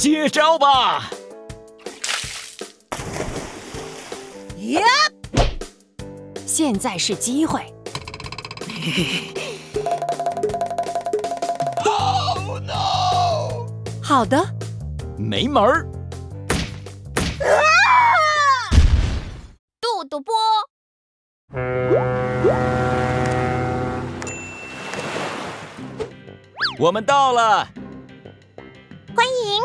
接招吧！耶！现在是机会。Oh no！好的，没门儿。杜杜波，我们到了，欢迎！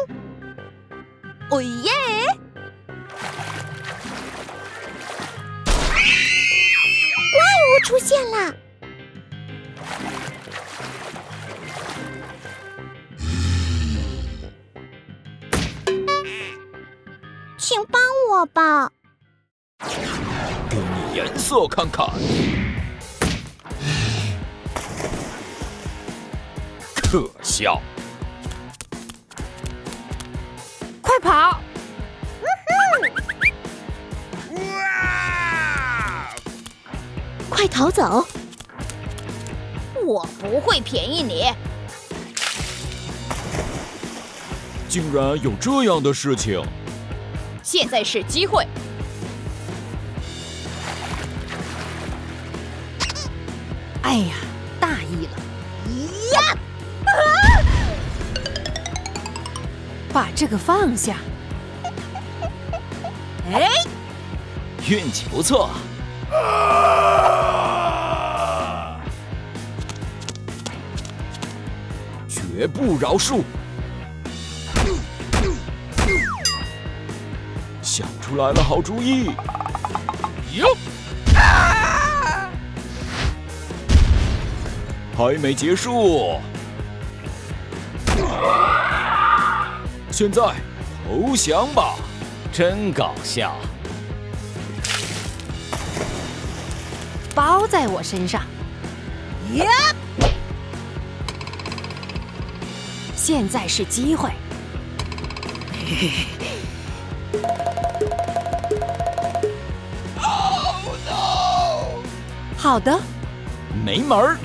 哦耶！怪物出现了！请帮我吧！给你颜色看看。可笑！跑！快逃走！我不会便宜你。竟然有这样的事情！现在是机会！哎呀，大意了！呀！把这个放下。哎，运气不错。绝不饶恕！想出来了好主意！哟！还没结束！现在投降吧！真搞笑！包在我身上。耶！现在是机会。Oh no！好的，没门儿！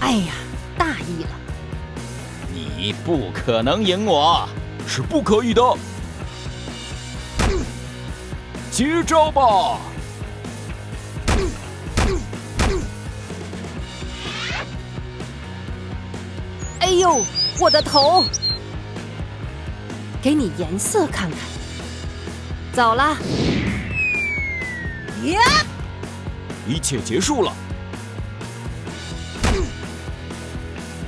哎呀，大意了！你不可能赢我，是不可以的。接招吧！哎呦，我的头！给你颜色看看。走了。耶！一切结束了，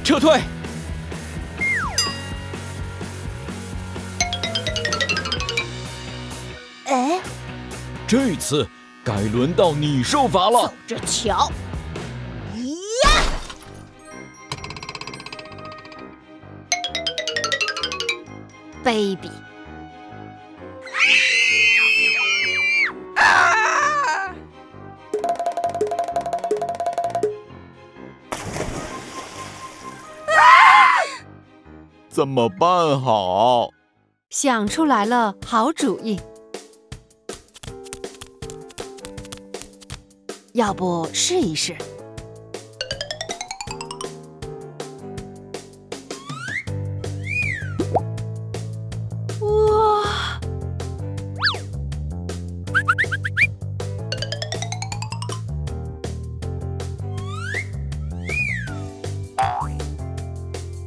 撤退。哎，这次该轮到你受罚了走。着瞧！呀！卑鄙！怎么办好？想出来了，好主意。要不试一试？哇！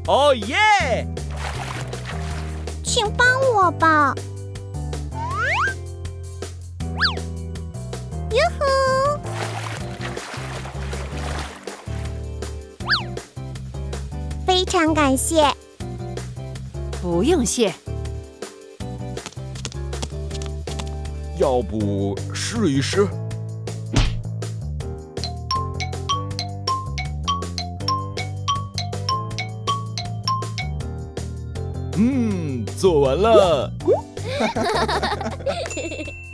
哦耶！请帮我吧！哟吼！非常感谢。不用谢。要不试一试？嗯，做完了。